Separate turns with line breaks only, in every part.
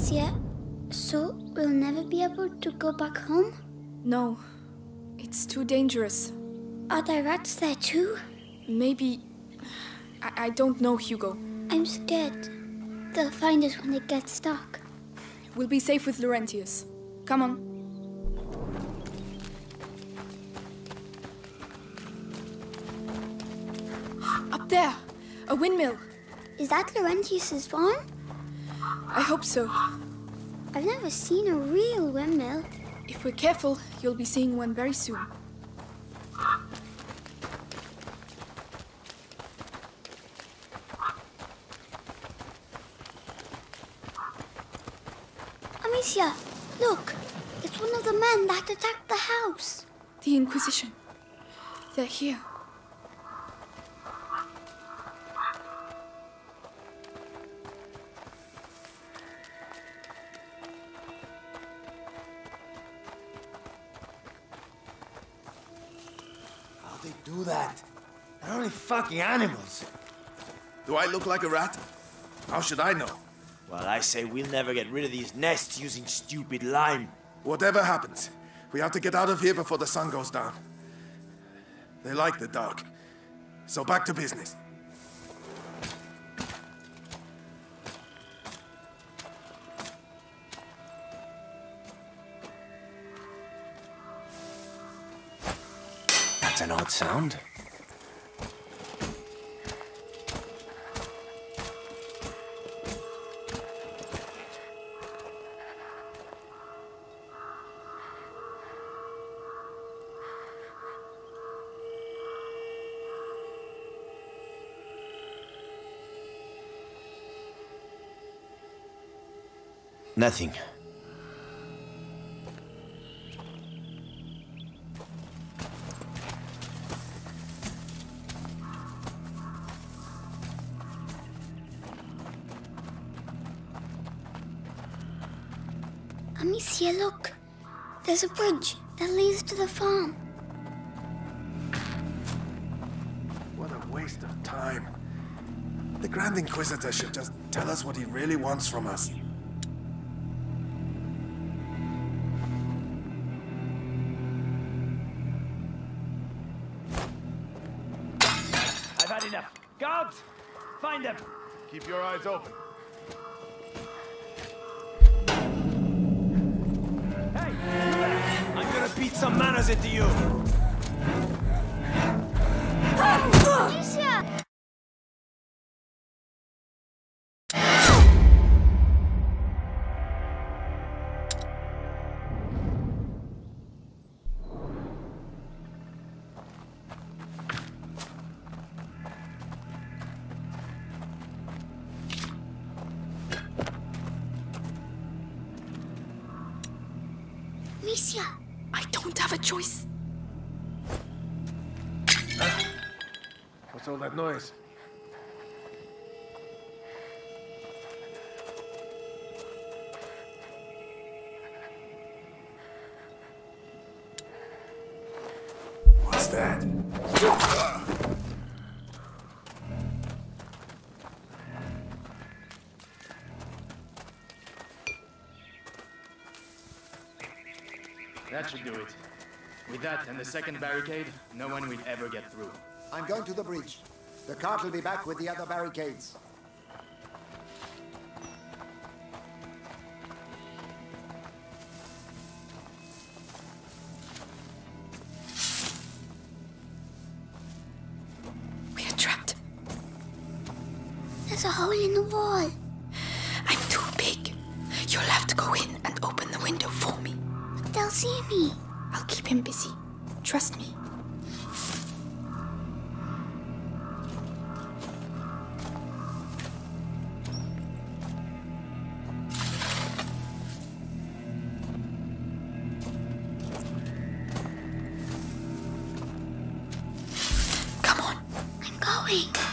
Amicia, so we'll never be able to go back home?
No, it's too dangerous.
Are there rats there too?
Maybe. I, I don't know, Hugo.
I'm scared. They'll find us when it gets dark.
We'll be safe with Laurentius. Come on. Up there! A windmill!
Is that Laurentius's farm?
I hope so.
I've never seen a real windmill.
If we're careful, you'll be seeing one very soon.
Amicia, look! It's one of the men that attacked the house.
The Inquisition. They're here.
They do that? They're only fucking animals.
Do I look like a rat? How should I know?
Well, I say we'll never get rid of these nests using stupid lime.
Whatever happens, we have to get out of here before the sun goes down. They like the dark. So back to business.
That's an odd sound. Nothing.
Amicia, look! There's a bridge that leads to the farm.
What a waste of time. The Grand Inquisitor should just tell us what he really wants from us.
I've had enough. Guards! Find them!
Keep your eyes open.
Some manners into you.
What's all that noise? What's that?
That should do it. With that and the second barricade, no one will ever get through.
I'm going to the bridge. The cart will be back with the other barricades.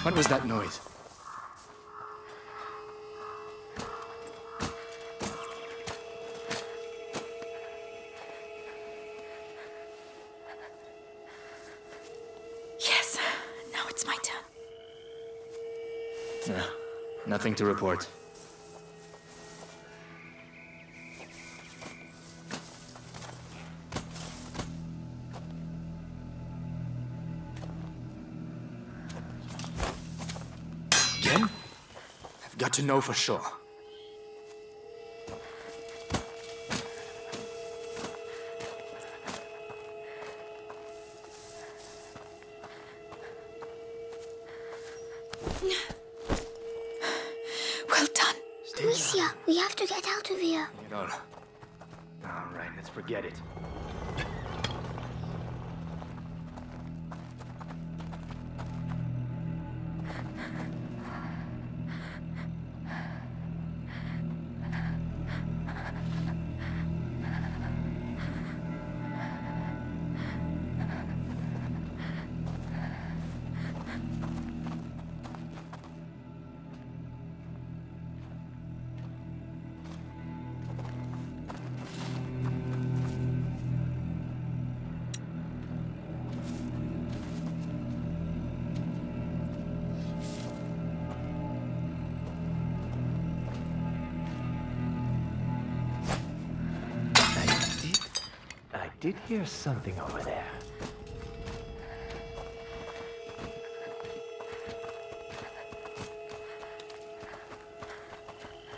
What was that noise?
Yes. Now it's my turn.
Uh, nothing to report. To know for sure.
Did hear something over there.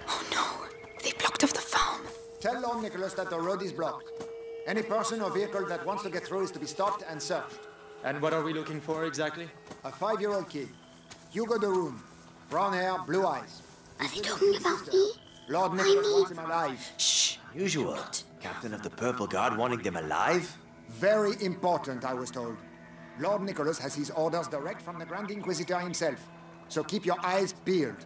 Oh no, they blocked off the farm.
Tell Lord Nicholas that the road is blocked. Any person or vehicle that wants to get through is to be stopped and searched.
And what are we looking for exactly?
A five-year-old kid. Hugo de Rune. Brown hair, blue eyes.
Are they talking about me?
Lord Nicholas wants him alive.
Shh. Usual. Captain of the Purple Guard wanting them alive?
Very important, I was told. Lord Nicholas has his orders direct from the Grand Inquisitor himself. So keep your eyes peeled.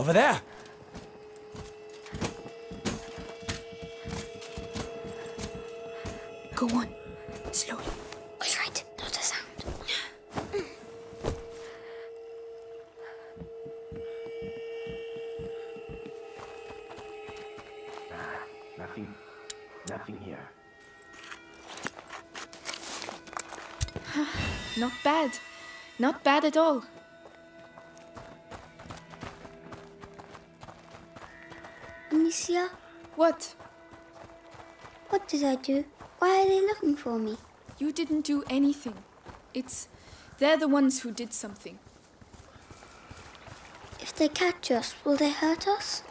Over there!
Go on. Slowly.
All right, not a sound.
Ah, nothing. Nothing here.
Not bad. Not bad at all.
Amicia,
What?
what did I do? Why are they looking for me?
You didn't do anything. It's. They're the ones who did something.
If they catch us, will they hurt us?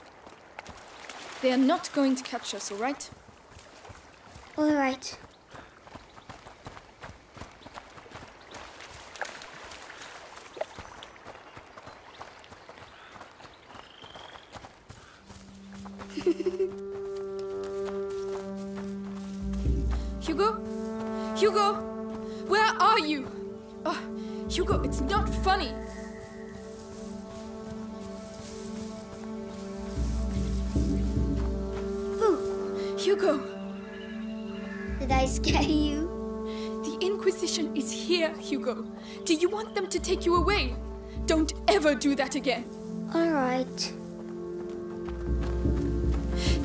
They are not going to catch us, alright?
All right.
Take you away? Don't ever do that again.
All right.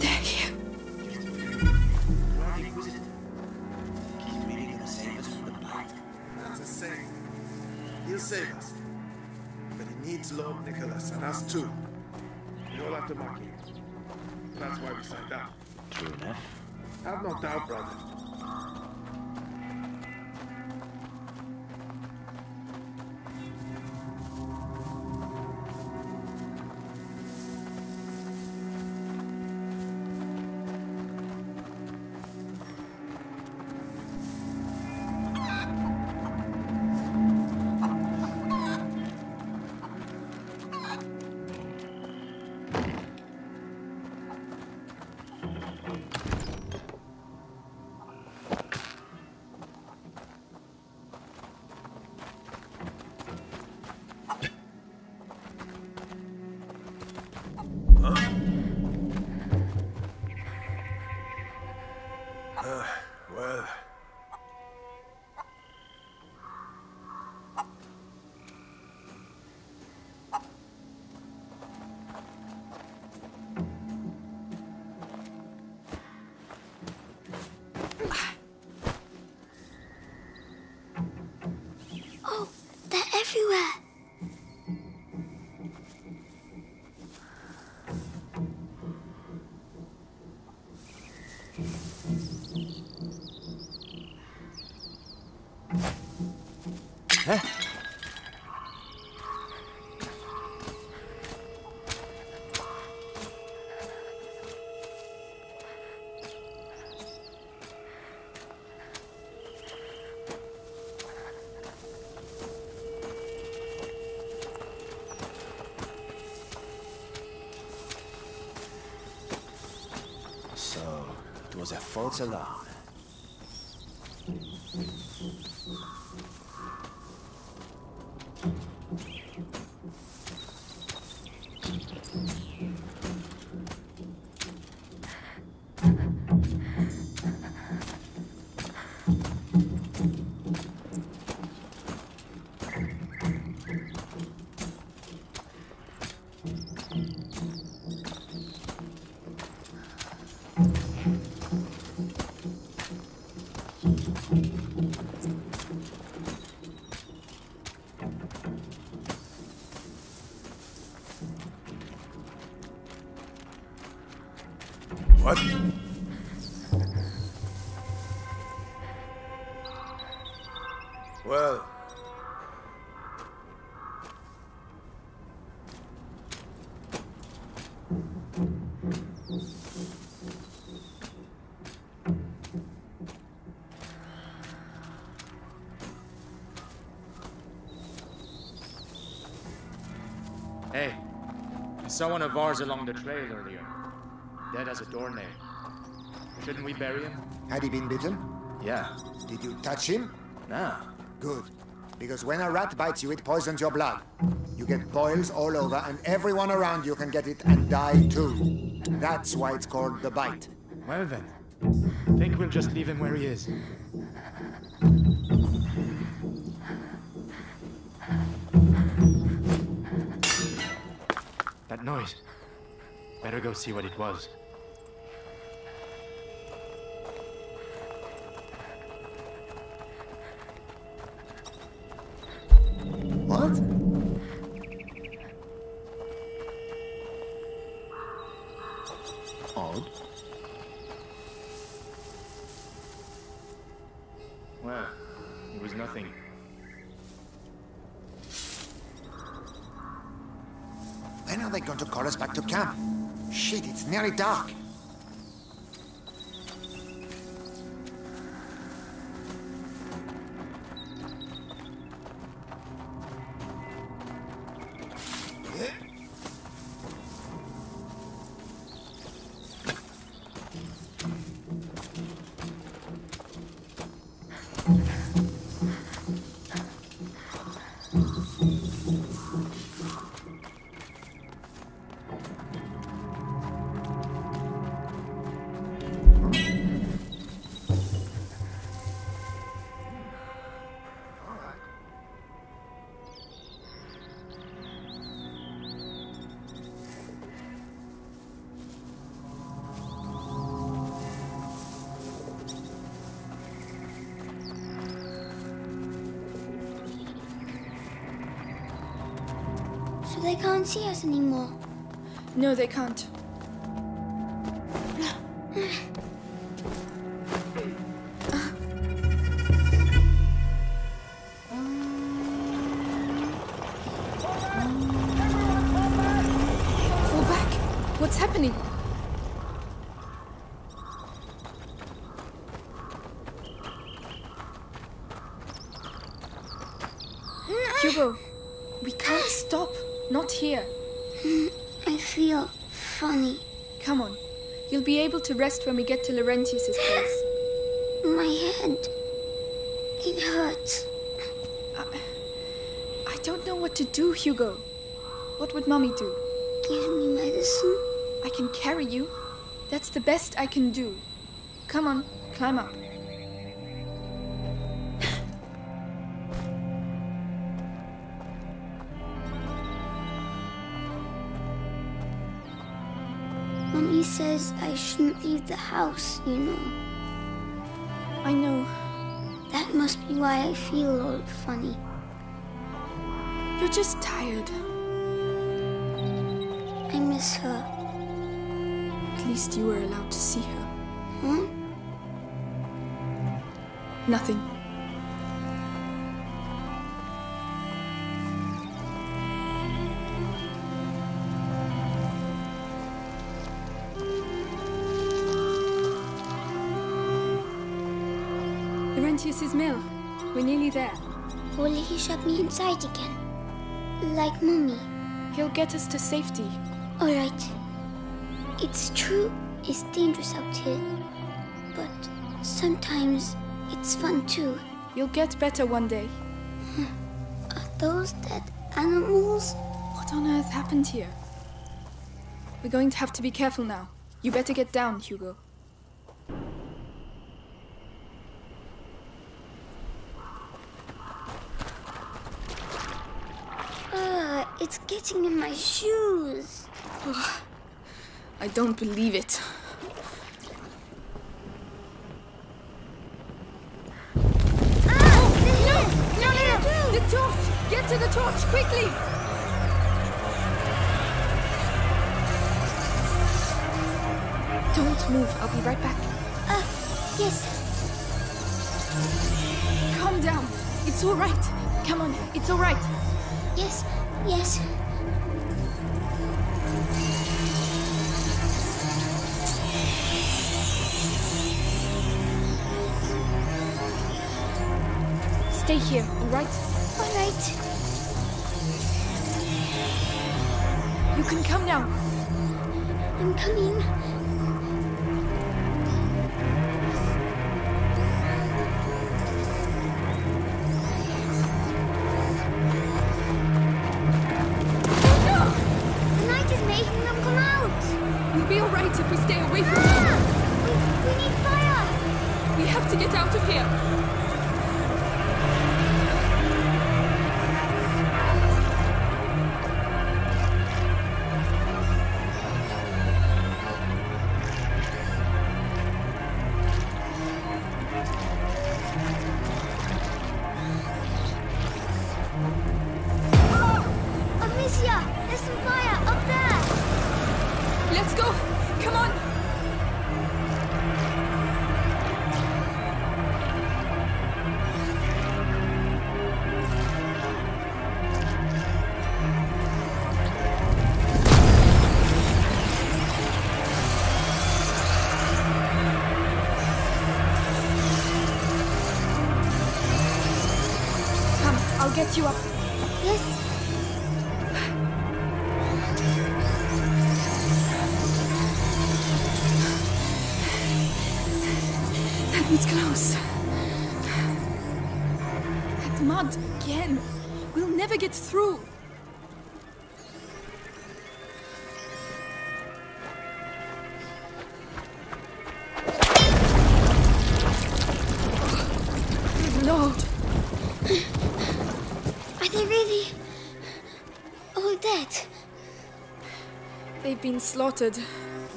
They're here.
Grand Inquisitor. He's really gonna save us from the blight.
That's a saying. He'll save us. But he needs Lord Nicholas and us too. We all have to mark him. That's why we signed up.
True enough.
Have no doubt, brother.
False alarm.
what?
I saw one of ours along the trail earlier. Dead as a doornail. Shouldn't we bury him?
Had he been bitten?
Yeah.
Did you touch him?
No.
Good. Because when a rat bites you, it poisons your blood. You get boils all over, and everyone around you can get it and die too. That's why it's called the bite.
Well then. I Think we'll just leave him where he is. Noise. Better go see what it was.
Can't see us anymore.
No, they can't. To rest when we get to Laurentius's place.
My head. It hurts.
I don't know what to do, Hugo. What would Mommy do?
Give me medicine.
I can carry you. That's the best I can do. Come on, climb up.
Shouldn't leave the house, you know.
I know.
That must be why I feel all funny.
You're just tired.
I miss her.
At least you were allowed to see her.
Huh?
Nothing. Nearly there.
Will he shut me inside again? Like Mummy.
He'll get us to safety.
Alright. It's true, it's dangerous out here. But sometimes it's fun too.
You'll get better one day. Hmm.
Are those dead animals?
What on earth happened here? We're going to have to be careful now. You better get down, Hugo.
Ah, it's getting in my shoes.
I don't believe it.
Ah!
No, no, no! The torch! Get to the torch, quickly! Don't move, I'll be right back.
Ah, yes.
Calm down. It's all right. Come on, it's all right.
Yes, yes.
Stay here, all right?
All right.
You can come now.
I'm coming.
I'll get you up.
Yes.
That was close. That mud again. We'll never get through. Slaughtered.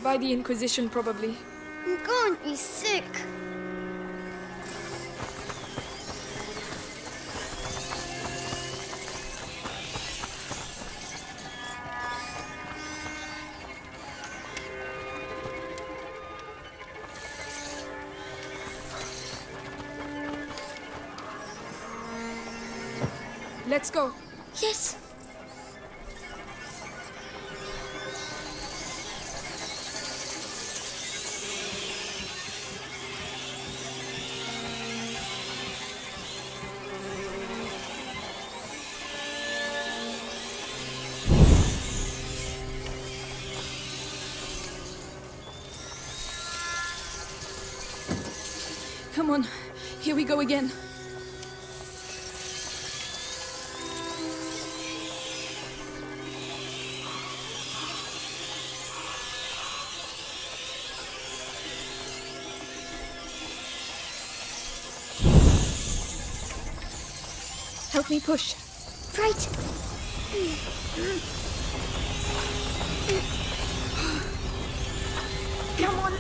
By the Inquisition, probably.
I'm going to be sick.
On. Here we go again. Help me push.
Right.
Come on.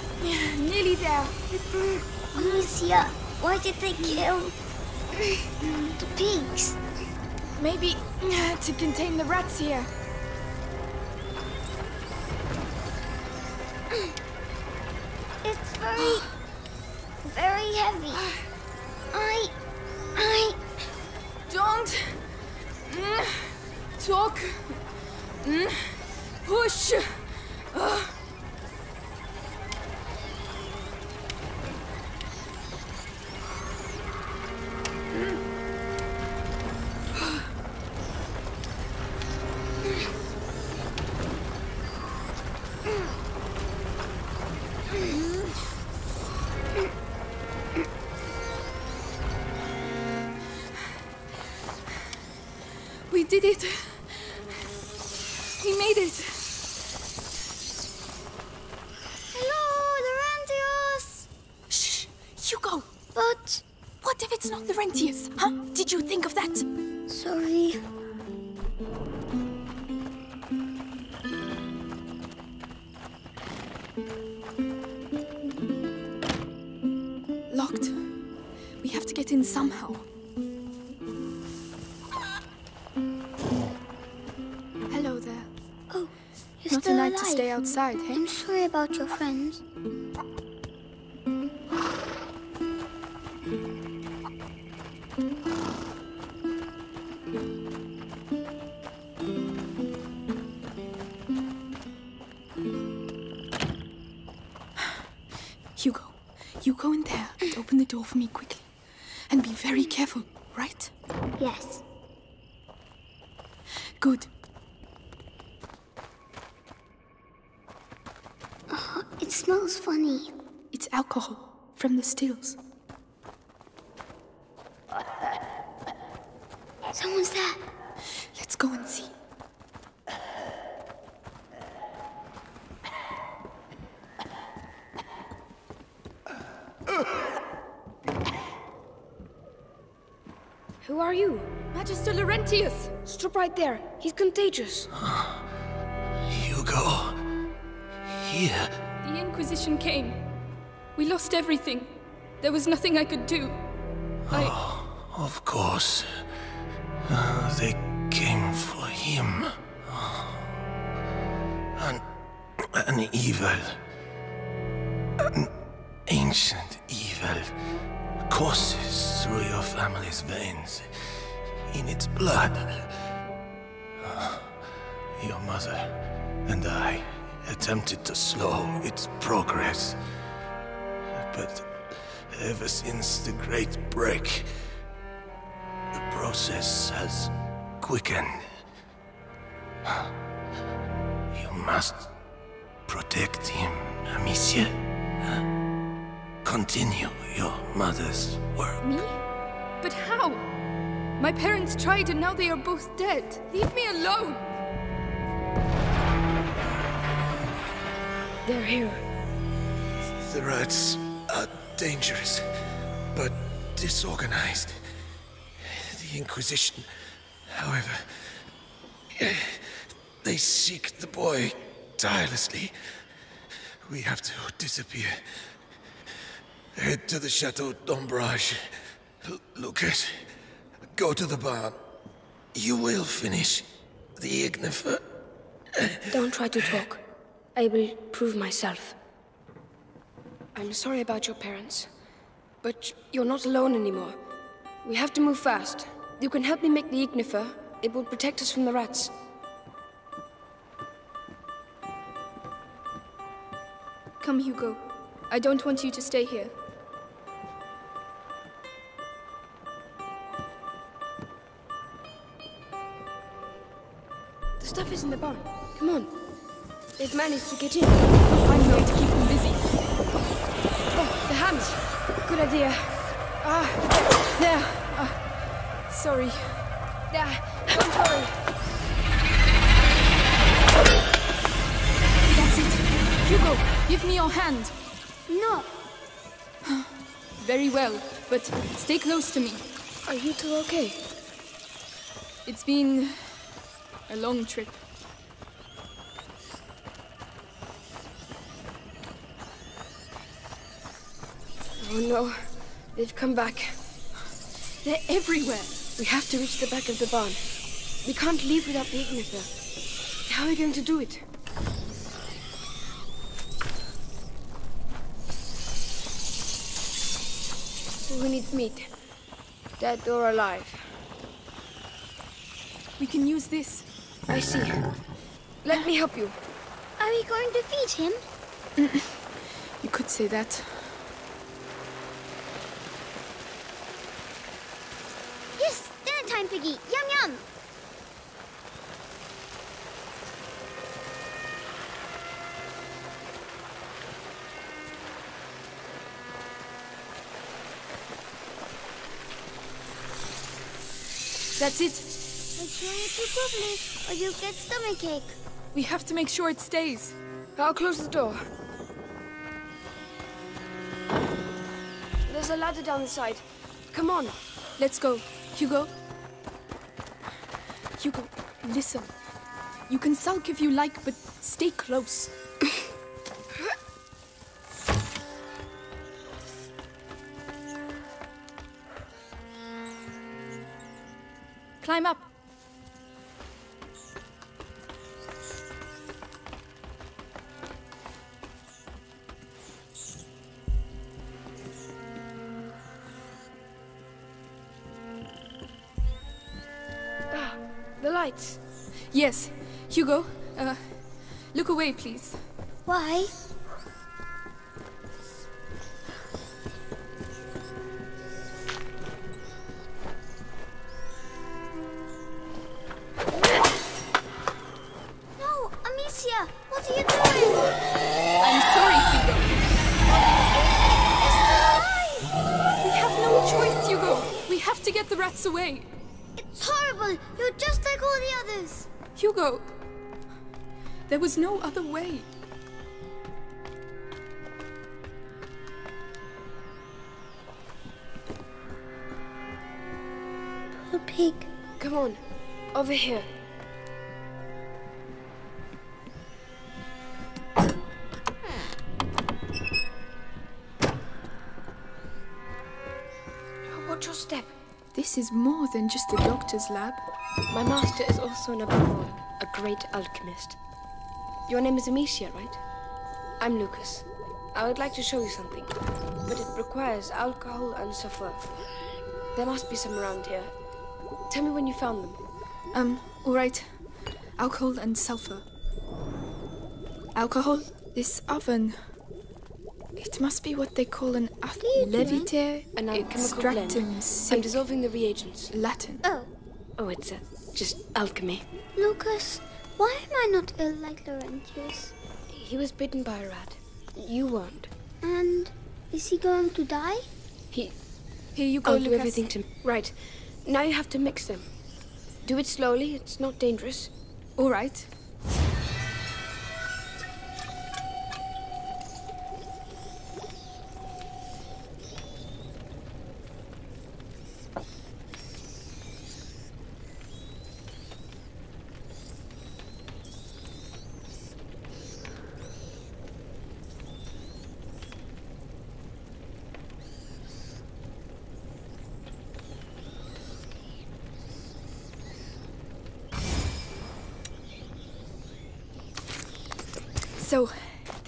Nearly there.
Amicia, why did they kill the pigs?
Maybe to contain the rats here.
It's very, very heavy.
Did it.
About your friends.
Hugo, you go in there and open the door for me quickly. And be very careful, right?
Yes.
Good.
Smells funny.
It's alcohol from the stills.
Someone's there.
Let's go and see.
Who are you?
Magister Laurentius!
Stop right there. He's contagious.
Hugo. Here.
Inquisition came. We lost everything. There was nothing I could do. I.
Of course. Uh, they came for him. An, an evil. An ancient evil courses through your family's veins. In its blood. Uh, Your mother and I attempted to slow its progress. But ever since the Great Break, the process has quickened. You must protect him, Amicia. Continue your mother's work.
Me? But how? My parents tried and now they are both dead. Leave me alone.
They're here.
The rats are dangerous, but disorganized. The Inquisition, however, they seek the boy tirelessly. We have to disappear. Head to the Chateau d'Ombrage. Lucas, go to the barn. You will finish the Ignifer.
Don't try to talk. I will prove myself. I'm sorry about your parents, but you're not alone anymore. We have to move fast. You can help me make the Ignifer. It will protect us from the rats.
Come, Hugo. I don't want you to stay here.
The stuff is in the barn. Come on. They've managed to get in.
I'm going to keep them busy.
Oh, the hands. Good idea.
Ah, there. Ah, sorry.
There. Don't worry.
That's it. Hugo, give me your hand.
No.
Very well, but stay close to me.
Are you two okay?
It's been a long trip.
Oh no. They've come back.
They're everywhere.
We have to reach the back of the barn. We can't leave without the Ignifer. How are we going to do it? We need meat. Dead or alive.
We can use this.
I see. Let me help you.
Are we going to feed him?
You could say that. That's it.
Make sure you too quickly, or you'll get stomachache.
We have to make sure it stays.
I'll close the door. There's a ladder down the side. Come on.
Let's go. Hugo? Hugo, listen. You can sulk if you like, but stay close. Climb up.
Ah, the lights.
Yes. Hugo, uh, look away, please.
Why? No
other way.
Poor pig.
Come on. Over here. Watch your step.
This is more than just a doctor's lab.
My master is also an above all, a great alchemist. Your name is Amicia, right? I'm Lucas. I would like to show you something, but it requires alcohol and sulfur. There must be some around here. Tell me when you found them.
Um, alright. Alcohol and sulfur. Alcohol? This oven. It must be what they call an
you doing?
leviter
An alchemical blend.
extractum
I'm dissolving the reagents.
Latin.
Oh,
Oh, it's uh, just alchemy.
Lucas, why am I not ill like Laurentius?
He was bitten by a rat. You weren't.
And is he going to die?
He.
Here you go,
I'll do
Lucas.
everything to. Right. Now you have to mix them. Do it slowly. It's not dangerous.
All right.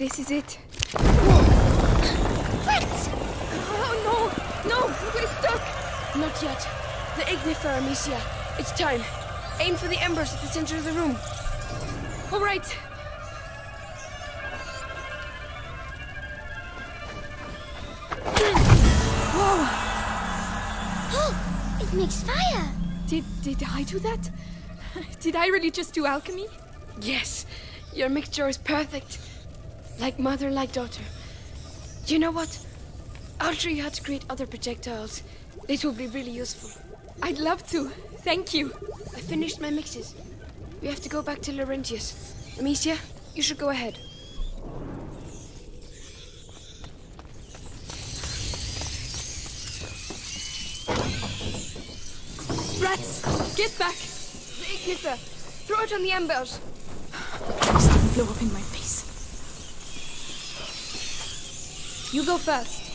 This is it. Oh no! No! We're stuck!
Not yet. The ignifer, Amicia. It's time. Aim for the embers at the center of the room.
All right. Whoa!
Oh, it makes fire.
Did did I do that? Did I really just do alchemy?
Yes. Your mixture is perfect. Like mother, like daughter. You know what? I'll show you how to create other projectiles. It will be really useful.
I'd love to. Thank you.
I finished my mixes. We have to go back to Laurentius. Amicia, you should go ahead.
Rats, get back!
Ignifer. Throw it on the embers.
Blow up in my You go first.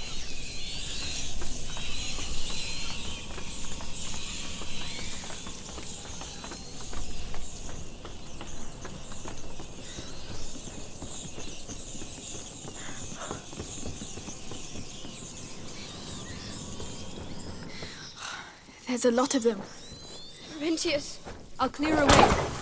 There's a lot of them.
Laurentius.
I'll clear away.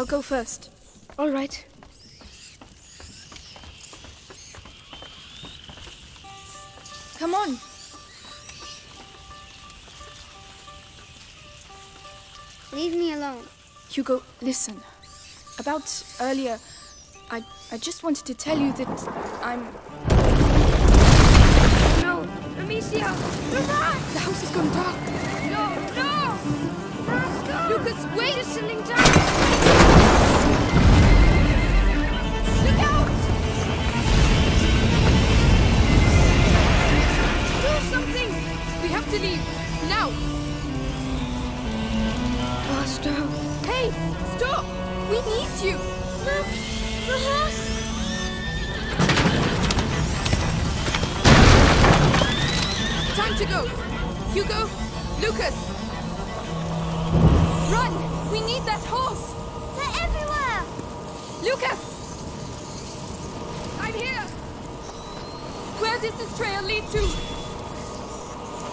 I'll go first.
All right.
Come on.
Leave me alone.
Hugo, listen. About earlier, I I just wanted to tell you that I'm
No, Amicia. The rat.
the house is going dark.
No, no.
Lucas, wait!
Settling down.
Lucas. Run! We need that horse.
They're everywhere.
Lucas! I'm here! Where does this trail lead to?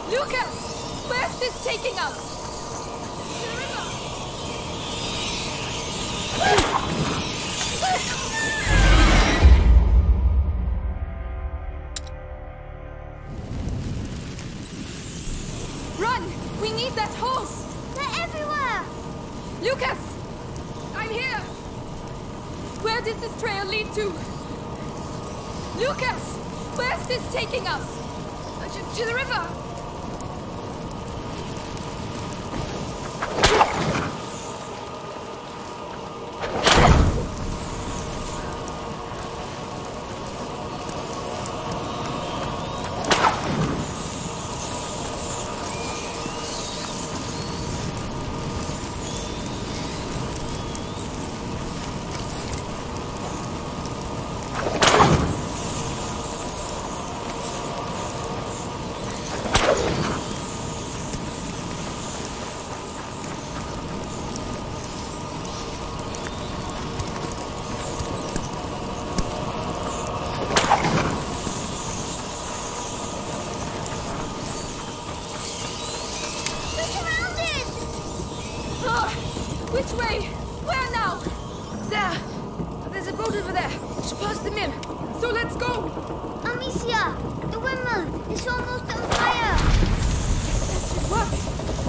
Lucas! Where's this taking us? Run! We need that horse!
They're everywhere.
Lucas! I'm here! Where does this trail lead to? Lucas! Where's this taking us?
To, to the river.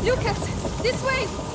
Lucas, this way!